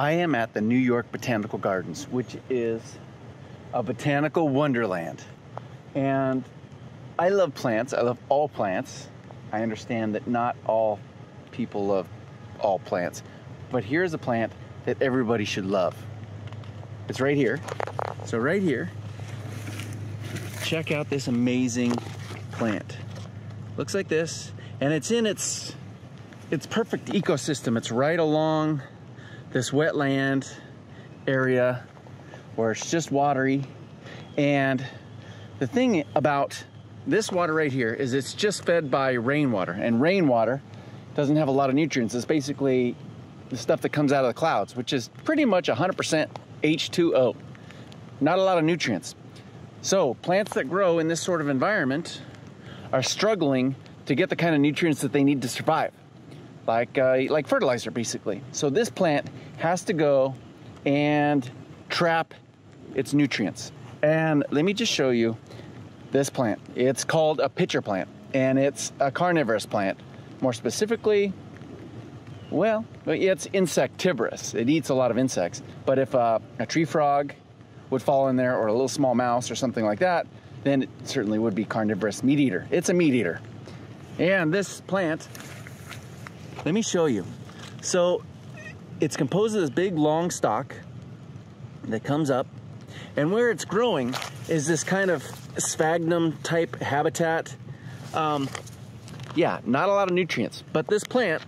I am at the New York Botanical Gardens, which is a botanical wonderland. And I love plants. I love all plants. I understand that not all people love all plants. But here's a plant that everybody should love. It's right here. So right here, check out this amazing plant. Looks like this, and it's in its its perfect ecosystem. It's right along this wetland area where it's just watery. And the thing about this water right here is it's just fed by rainwater, and rainwater doesn't have a lot of nutrients. It's basically the stuff that comes out of the clouds, which is pretty much 100% H2O. Not a lot of nutrients. So, plants that grow in this sort of environment are struggling to get the kind of nutrients that they need to survive, like, uh, like fertilizer, basically. So, this plant has to go and trap its nutrients. And let me just show you this plant. It's called a pitcher plant, and it's a carnivorous plant. More specifically, well, it's insectivorous. It eats a lot of insects. But if uh, a tree frog would fall in there, or a little small mouse, or something like that, then it certainly would be carnivorous meat eater. It's a meat eater. And this plant, let me show you. So it's composed of this big long stalk that comes up, and where it's growing is this kind of sphagnum type habitat. Um, yeah, not a lot of nutrients, but this plant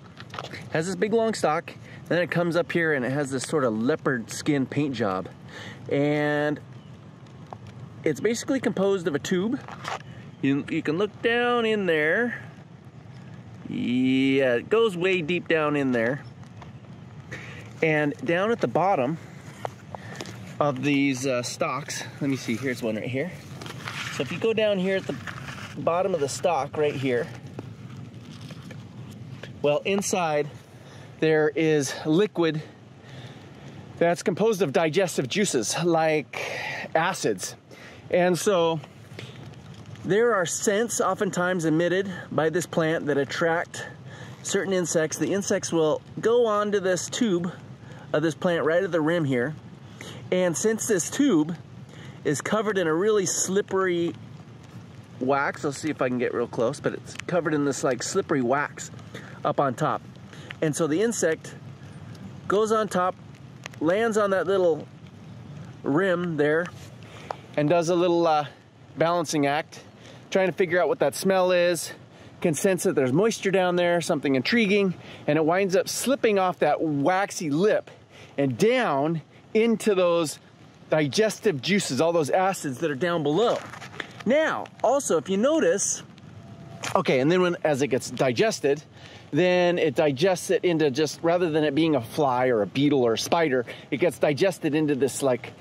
has this big long stalk. Then it comes up here and it has this sort of leopard skin paint job. And it's basically composed of a tube. You, you can look down in there. Yeah, it goes way deep down in there. And down at the bottom of these uh, stalks, let me see, here's one right here. So if you go down here at the bottom of the stalk right here, well, inside there is liquid that's composed of digestive juices like acids. And so there are scents oftentimes emitted by this plant that attract certain insects. The insects will go onto this tube of this plant right at the rim here. And since this tube is covered in a really slippery wax, I'll see if I can get real close, but it's covered in this like slippery wax up on top. And so the insect goes on top, lands on that little rim there, and does a little uh, balancing act, trying to figure out what that smell is, can sense that there's moisture down there, something intriguing, and it winds up slipping off that waxy lip and down into those digestive juices, all those acids that are down below. Now, also, if you notice, okay, and then when as it gets digested, then it digests it into just rather than it being a fly or a beetle or a spider, it gets digested into this like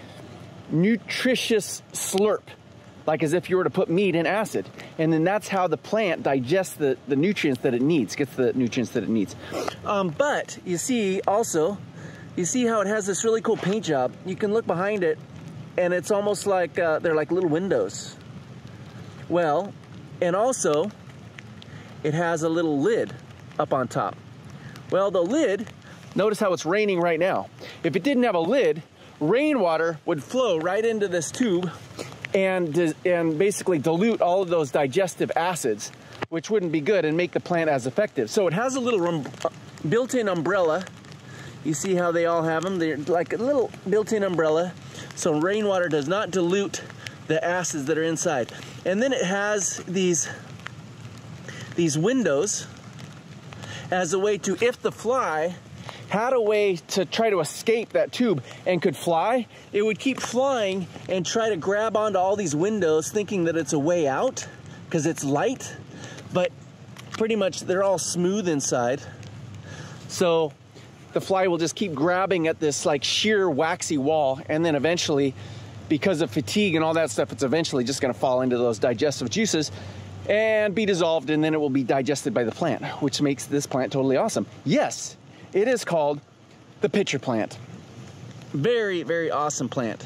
nutritious slurp, like as if you were to put meat in acid. And then that's how the plant digests the, the nutrients that it needs, gets the nutrients that it needs. Um, but you see also, you see how it has this really cool paint job. You can look behind it and it's almost like uh, they're like little windows. Well, and also it has a little lid up on top. Well, the lid, notice how it's raining right now. If it didn't have a lid, rainwater would flow right into this tube and, and basically dilute all of those digestive acids, which wouldn't be good and make the plant as effective. So it has a little um, built-in umbrella. You see how they all have them? They're like a little built-in umbrella. So rainwater does not dilute the acids that are inside. And then it has these, these windows as a way to, if the fly had a way to try to escape that tube and could fly, it would keep flying and try to grab onto all these windows thinking that it's a way out because it's light, but pretty much they're all smooth inside. So the fly will just keep grabbing at this like sheer waxy wall and then eventually because of fatigue and all that stuff, it's eventually just gonna fall into those digestive juices and be dissolved and then it will be digested by the plant, which makes this plant totally awesome. Yes, it is called the pitcher plant. Very, very awesome plant.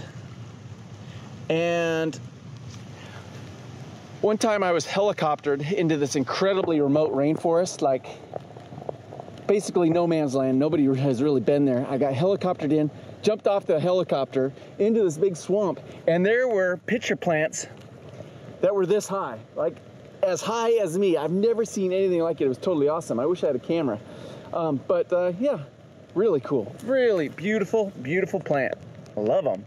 And one time I was helicoptered into this incredibly remote rainforest, like basically no man's land. Nobody has really been there. I got helicoptered in, jumped off the helicopter into this big swamp, and there were pitcher plants that were this high, like as high as me. I've never seen anything like it. It was totally awesome. I wish I had a camera. Um, but uh, yeah, really cool. Really beautiful, beautiful plant. Love them.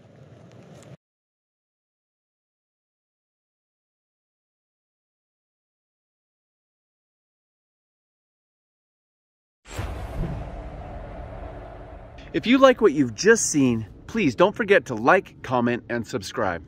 If you like what you've just seen, please don't forget to like, comment, and subscribe.